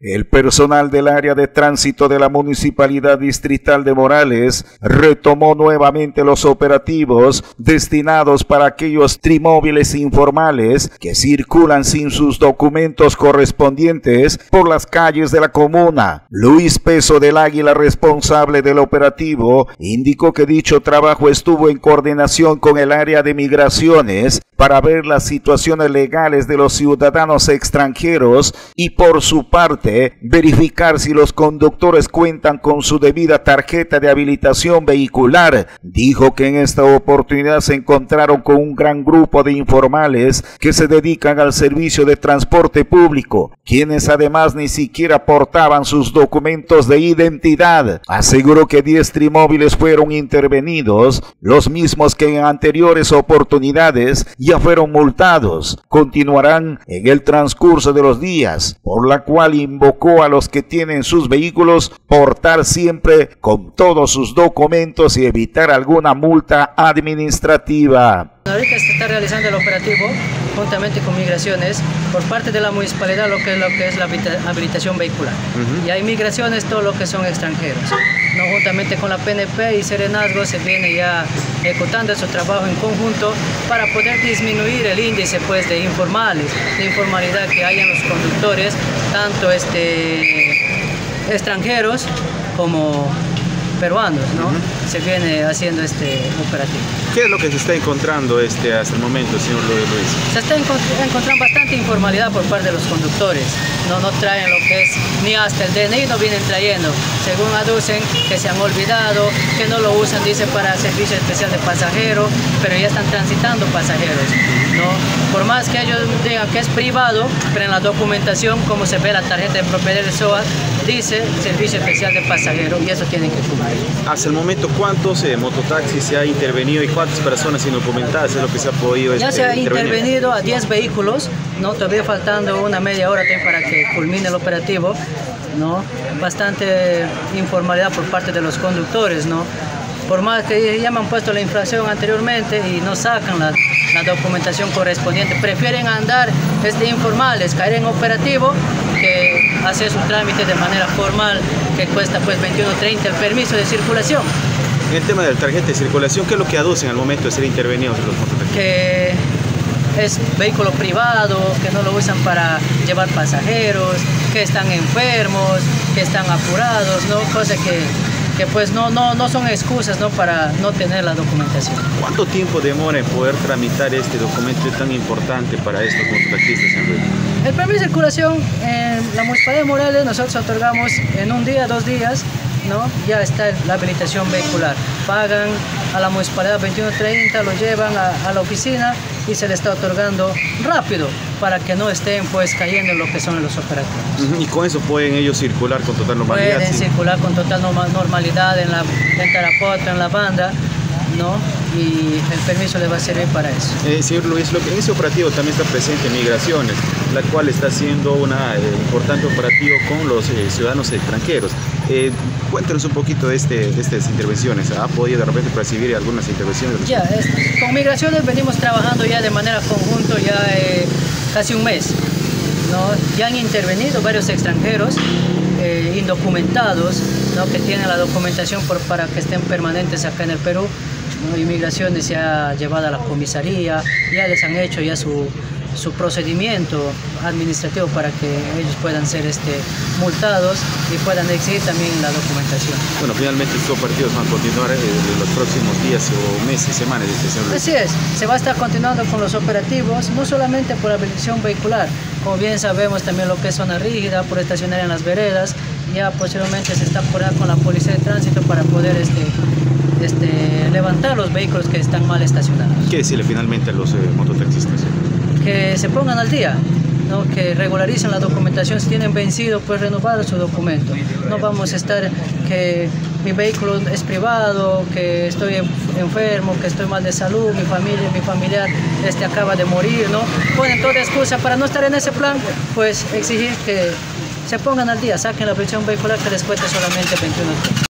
El personal del área de tránsito de la Municipalidad Distrital de Morales retomó nuevamente los operativos destinados para aquellos trimóviles informales que circulan sin sus documentos correspondientes por las calles de la comuna. Luis Peso del Águila, responsable del operativo, indicó que dicho trabajo estuvo en coordinación con el área de migraciones para ver las situaciones legales de los ciudadanos extranjeros y por su parte verificar si los conductores cuentan con su debida tarjeta de habilitación vehicular. Dijo que en esta oportunidad se encontraron con un gran grupo de informales que se dedican al servicio de transporte público, quienes además ni siquiera portaban sus documentos de identidad. Aseguró que 10 trimóviles fueron intervenidos, los mismos que en anteriores oportunidades ya fueron multados, continuarán en el transcurso de los días, por la cual invocó a los que tienen sus vehículos portar siempre con todos sus documentos y evitar alguna multa administrativa. Juntamente con migraciones por parte de la municipalidad lo que es, lo que es la habilitación vehicular. Y hay migraciones todo lo que son extranjeros. ¿no? Juntamente con la PNP y Serenazgo se viene ya ejecutando su trabajo en conjunto para poder disminuir el índice pues, de informales, de informalidad que hay en los conductores, tanto este, extranjeros como peruanos, ¿no? Se viene haciendo este operativo. ¿Qué es lo que se está encontrando este, hasta el momento, señor Luis? Se está encontrando bastante informalidad por parte de los conductores. No, no traen lo que es ni hasta el DNI, no vienen trayendo. Según aducen, que se han olvidado, que no lo usan, dice, para servicio especial de pasajeros, pero ya están transitando pasajeros. ¿no? Por más que ellos digan que es privado, pero en la documentación, como se ve la tarjeta de propiedad de SOA, dice servicio especial de pasajeros y eso tienen que cumplir. Hasta el momento, ¿cuántos eh, mototaxis se ha intervenido y cuántas personas indocumentadas es lo que se ha podido Ya se ha intervenido a 10 vehículos, ¿no? todavía faltando una media hora para que culmine el operativo. ¿no? Bastante informalidad por parte de los conductores, ¿no? Por más que ya me han puesto la infracción anteriormente y no sacan la, la documentación correspondiente, prefieren andar este, informales, caer en operativo que hacer su trámite de manera formal que cuesta pues 21.30 el permiso de circulación. En el tema de la tarjeta de circulación, ¿qué es lo que aducen al momento de ser intervenidos los mototaxistas? Que es vehículo privado, que no lo usan para llevar pasajeros, que están enfermos, que están apurados, ¿no? Cosa que, que pues no, no, no son excusas ¿no? para no tener la documentación. ¿Cuánto tiempo demora en poder tramitar este documento tan importante para estos mototaxistas en El permiso de circulación en la Municipalidad de Morales nosotros otorgamos en un día, dos días, ¿no? ya está la habilitación vehicular. Pagan a la municipalidad 21.30, lo llevan a, la oficina y se le está otorgando rápido para que no estén pues cayendo en lo que son los operativos. ¿Y con eso pueden ellos circular con total normalidad? Pueden circular con total normalidad en la en Tarapoto, en la banda, ¿no? y el permiso le va a servir para eso. Eh, señor Luis, lo que en ese operativo también está presente Migraciones, la cual está haciendo un eh, importante operativo con los eh, ciudadanos extranjeros. cuéntenos un poquito de, este, de estas intervenciones. ¿Ha podido de repente percibir algunas intervenciones? Ya, con Migraciones venimos trabajando ya de manera conjunto ya casi un mes. ¿no? Ya han intervenido varios extranjeros indocumentados ¿no? que tienen la documentación por, para que estén permanentes acá en el Perú Inmigraciones se ha llevado a la comisaría, ya les han hecho ya su, su procedimiento administrativo para que ellos puedan ser este, multados y puedan exigir también la documentación. Bueno, finalmente estos partidos van a continuar en eh, los próximos días o meses, semanas. Este Así es, se va a estar continuando con los operativos, no solamente por la habilitación vehicular, como bien sabemos también lo que es zona rígida, por estacionar en las veredas, ya posteriormente se está por con la policía de tránsito para poder este, este, levantar los vehículos que están mal estacionados. ¿Qué decirle finalmente a los eh, mototaxistas? Que se pongan al día, ¿no? que regularicen la documentación, si tienen vencido, pues renovar su documento. No vamos a estar que mi vehículo es privado, que estoy enfermo, que estoy mal de salud, mi familia, mi familiar este, acaba de morir, ¿no? Ponen toda excusa para no estar en ese plan, pues exigir que se pongan al día, saquen la prisión vehicular que les cueste solamente 21